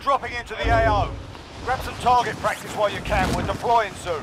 Dropping into the AO. Grab some target practice while you can. We're deploying soon.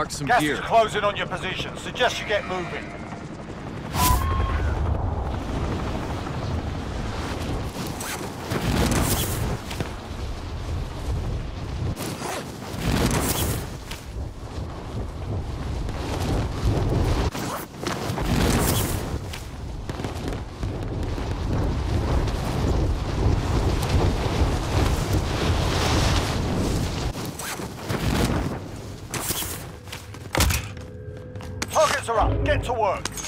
Mark some Gas gear. is closing on your position. Suggest you get moving. To work.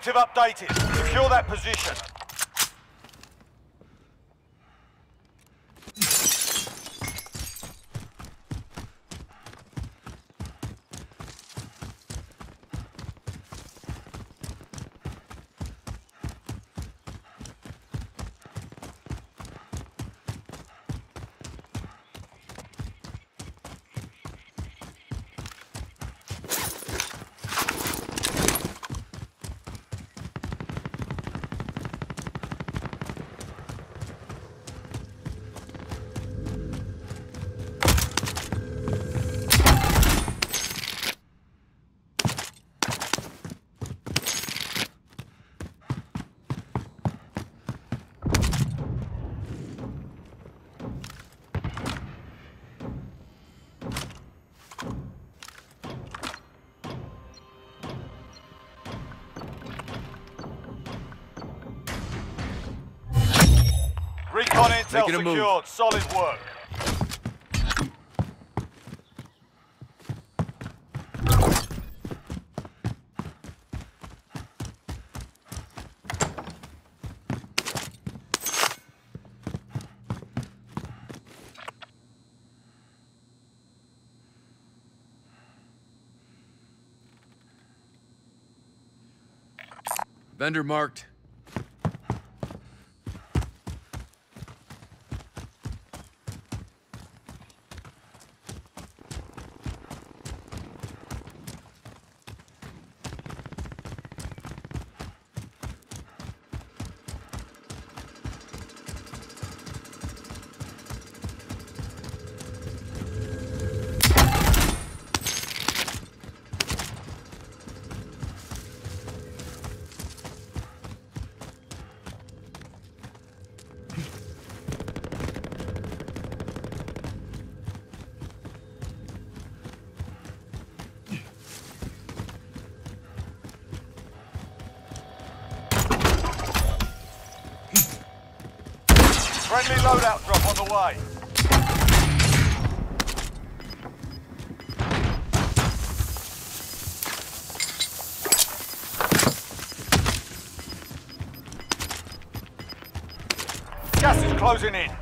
Objective updated. Secure that position. Recon intel a move. secured. Solid work. Vendor marked. away. Gas is closing in.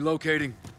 Relocating.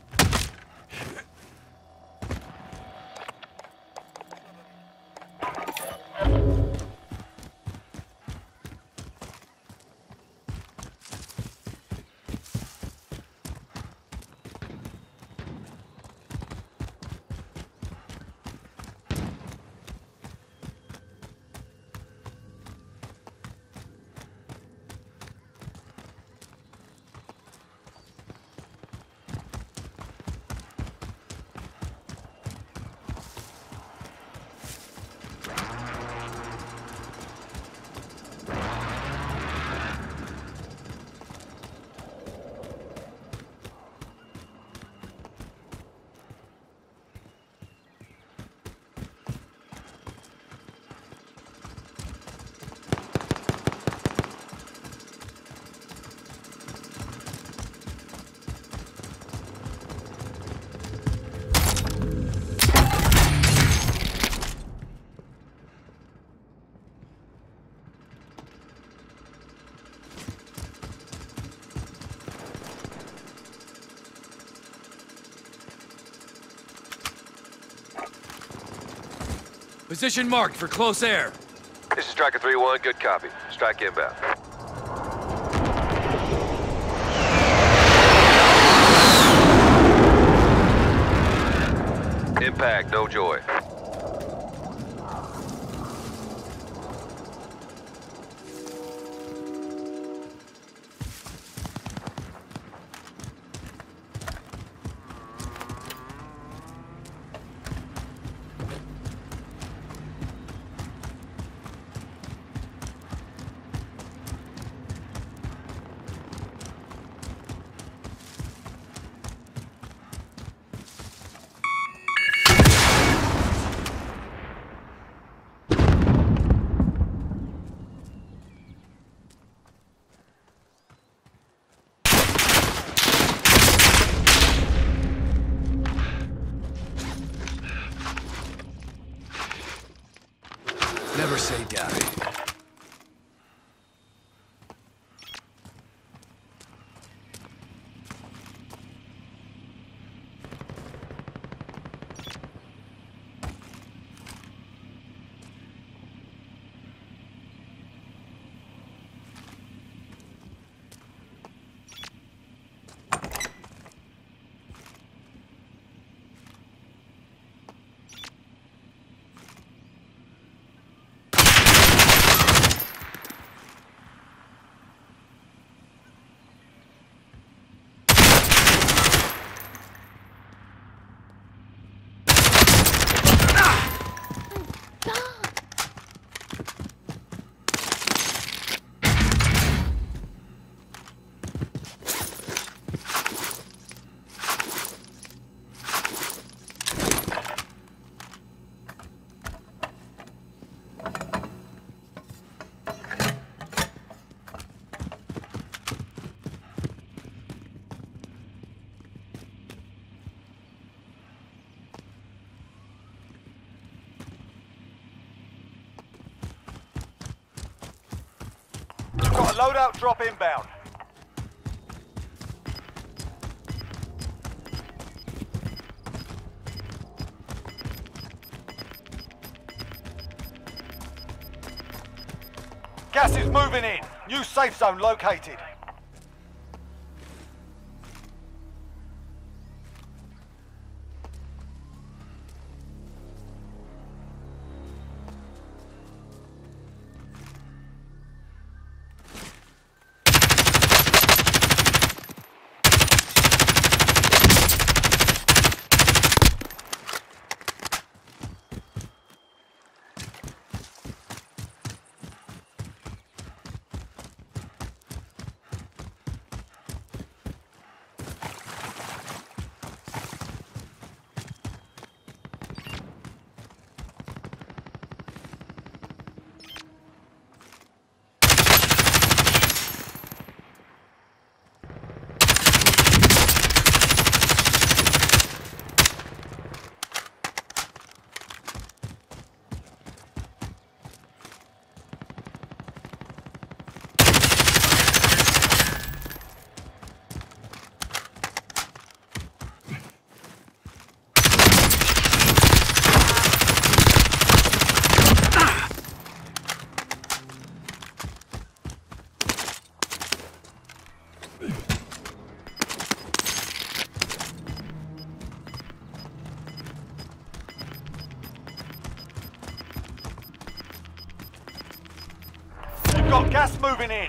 Position marked for close air. This is Striker 3-1, good copy. Strike inbound. Impact, no joy. Got loadout drop inbound. Gas is moving in. New safe zone located. Got gas moving in.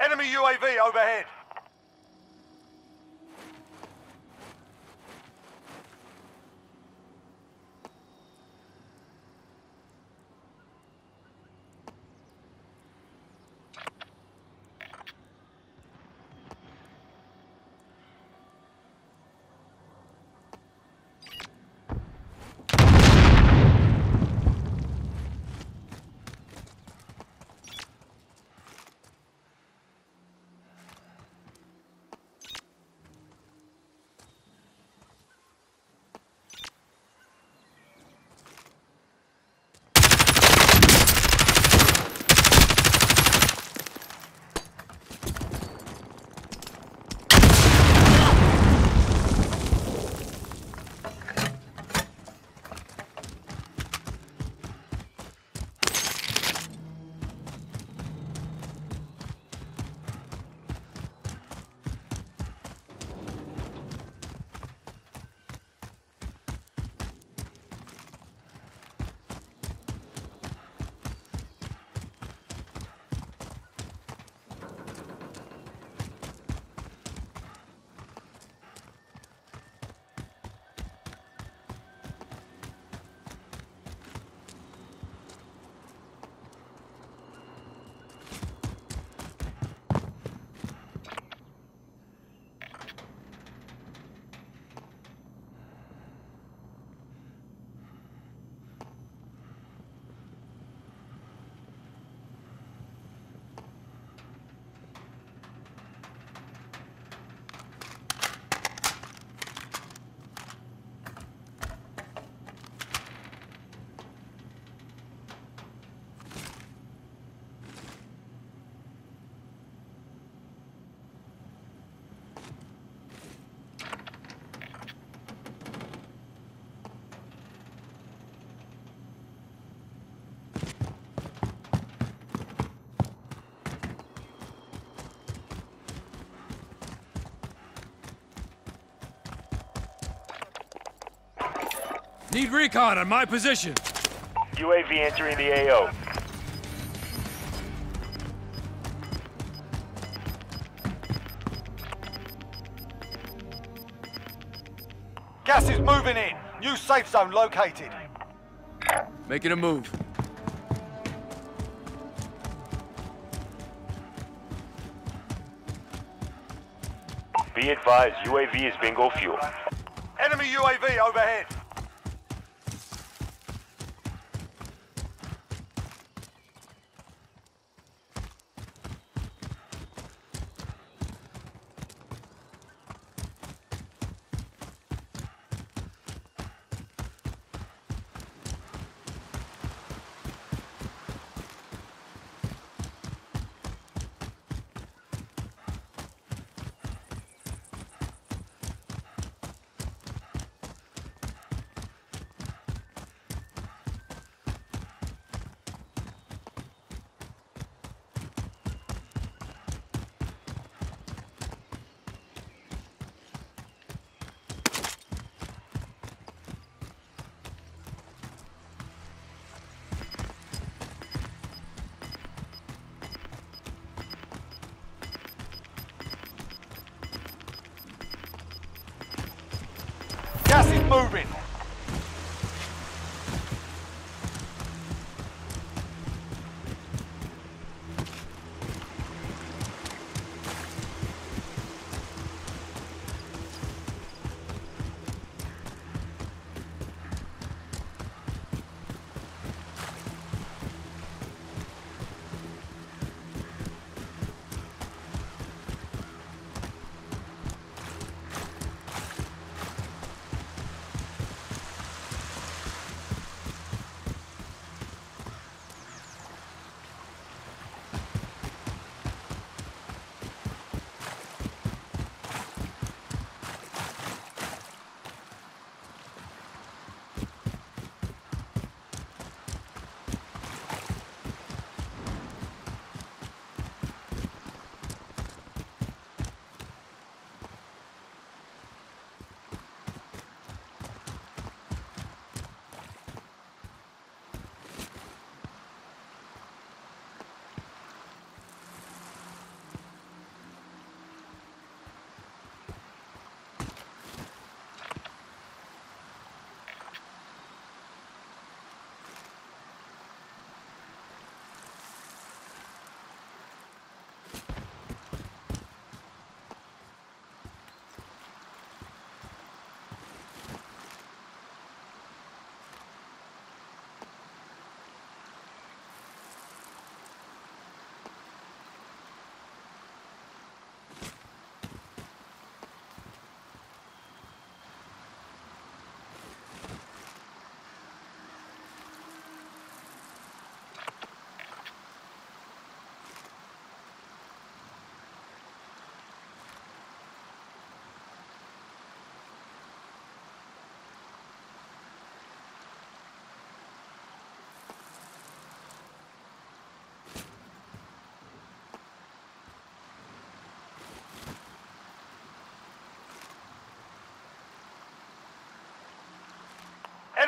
Enemy UAV overhead. Need recon on my position. UAV entering the AO. Gas is moving in. New safe zone located. Making a move. Be advised, UAV is bingo fuel. Enemy UAV overhead.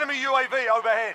Enemy UAV overhead.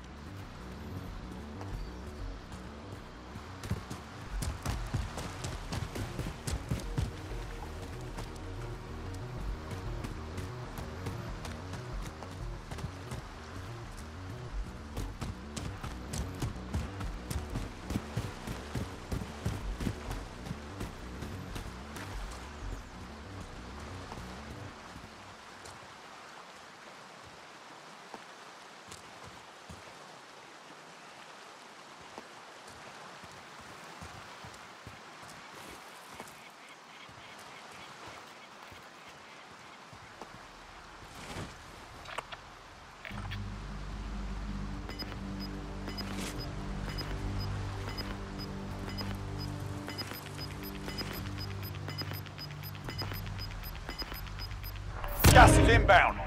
Gas inbound.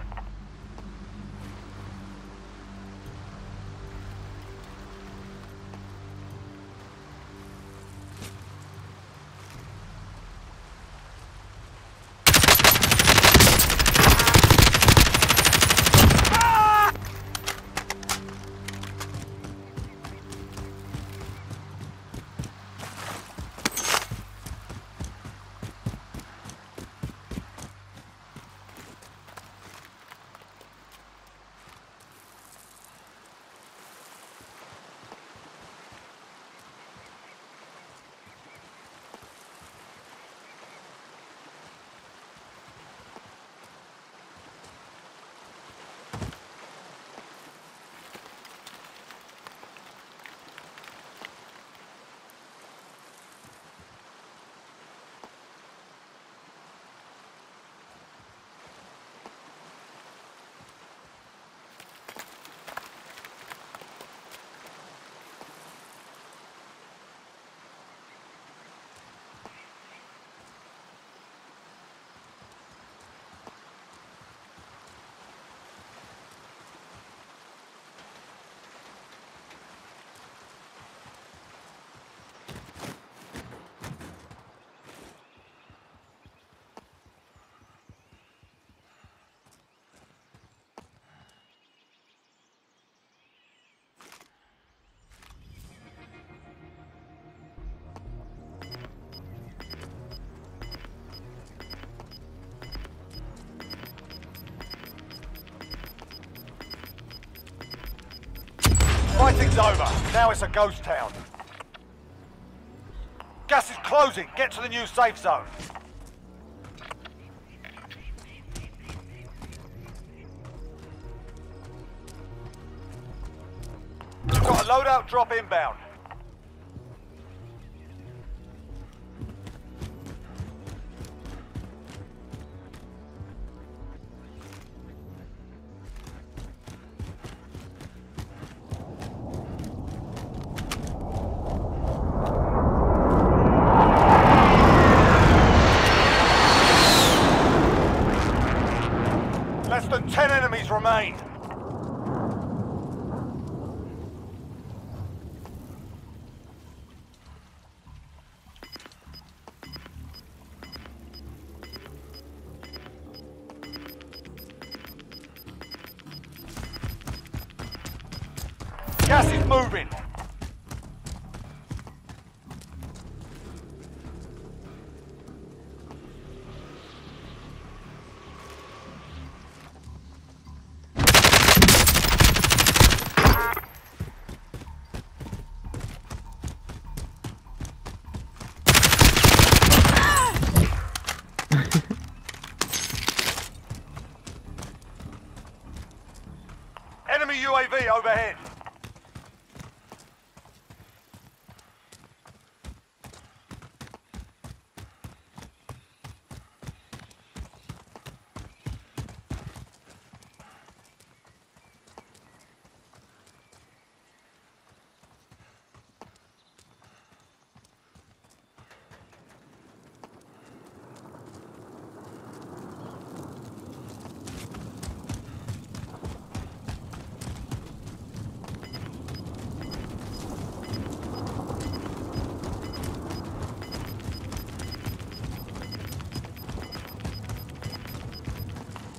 Fighting's over. Now it's a ghost town. Gas is closing. Get to the new safe zone. You've got a loadout drop inbound.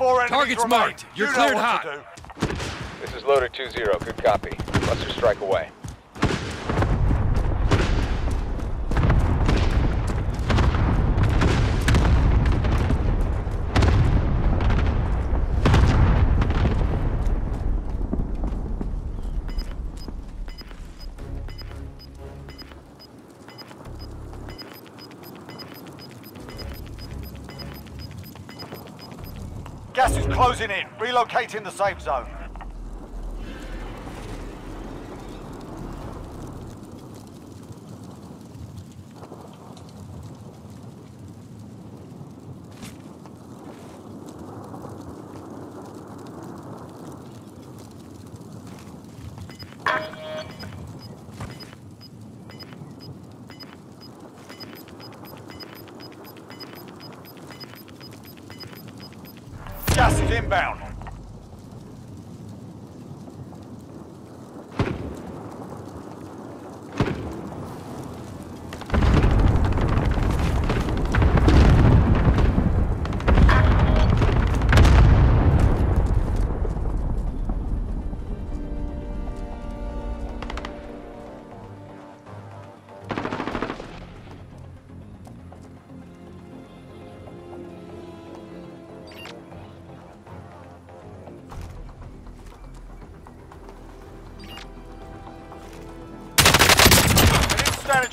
Four enemies Target's remain. marked. You're you cleared hot. This is loader 2-0. Good copy. Cluster strike away. Closing in. The safe zone.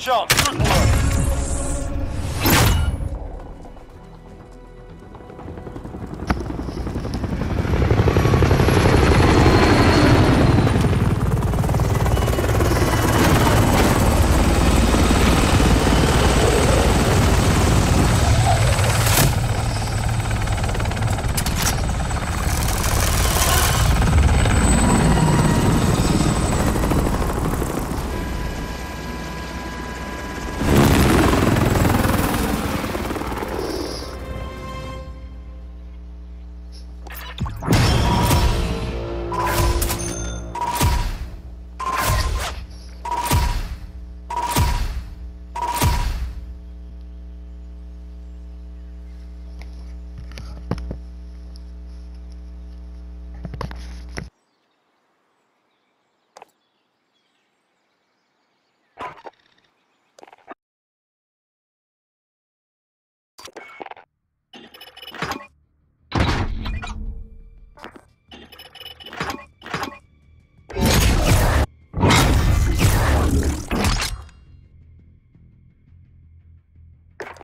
They